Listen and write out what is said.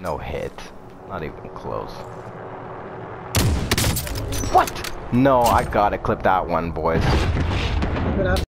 No hit. Not even close. What? No, I gotta clip that one, boys.